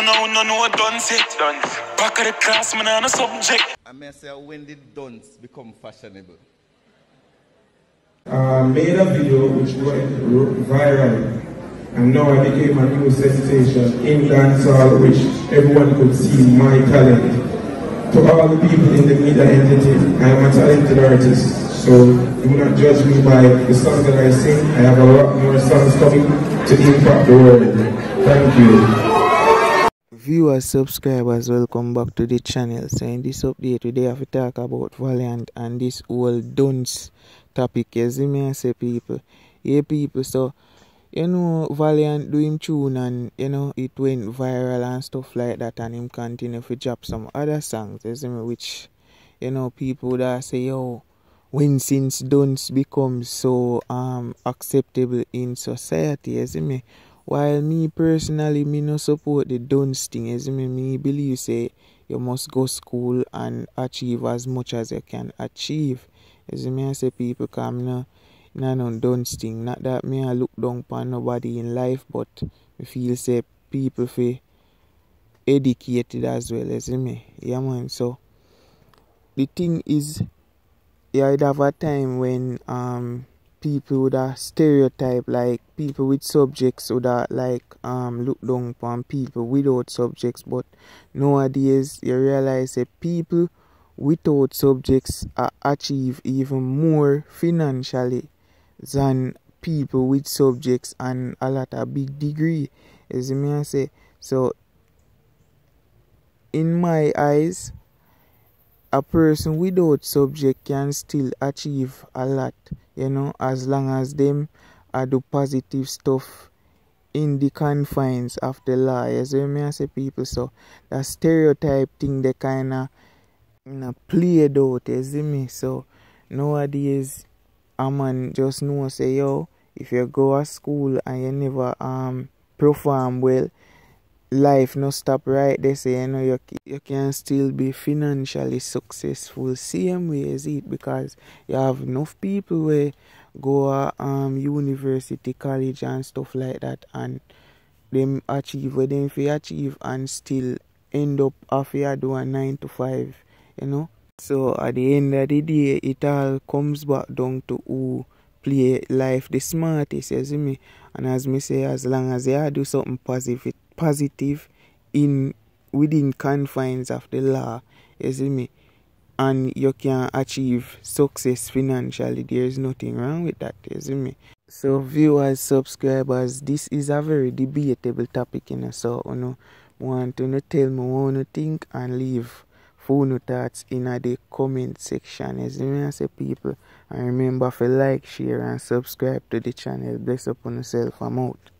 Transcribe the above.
no, no, no, no, done set. Back of the class, man, on a subject. I may say when did dunce become fashionable? uh, made a video which went viral and now I became a new sensation in dancehall which everyone could see my talent. To all the people in the media entity, I am a talented artist, so do not judge me by the songs that I sing. I have a lot more songs coming to impact the world. Thank you. Viewers, subscribers, welcome back to the channel. So in this update, today I have to talk about Valiant and this whole dunce topic. You see me I say people. Yeah people, so you know Valiant do him tune and you know it went viral and stuff like that and him continue to drop some other songs, you see me, which you know people that say yo when since dunce becomes so um acceptable in society, you see me. While me personally me no support the dunce thing, see me, me believe say you must go school and achieve as much as you can achieve. See me I say people come no no no dunce thing. Not that me I look down upon nobody in life but me feel say people feel educated as well, see me. Yeah man, so the thing is yeah, I'd have a time when um people would have stereotype like people with subjects would have like um look down upon people without subjects. But nowadays you realize that people without subjects are achieve even more financially than people with subjects and a lot of big degree. See me I say? So in my eyes a person without subject can still achieve a lot, you know, as long as them are do positive stuff in the confines of the law. You see me I say people so that stereotype thing they kinda you know, played out, you see me? So nowadays a man just know say yo, if you go to school and you never um perform well life no stop right? They say you know you, you can still be financially successful. Same way as it because you have enough people where go um university college and stuff like that and them achieve what them fi achieve and still end up after do a nine to five you know? So at the end of the day it all comes back down to who play life the smartest you see me? And as me say as long as you do something positive positive in within confines of the law you see me? And you can achieve success financially. There is nothing wrong with that you see me? So viewers subscribers this is a very debatable topic you know so you know want to know tell me what you think and leave phone thoughts in the comment section you know say people? And remember to like share and subscribe to the channel. Bless upon yourself. I'm out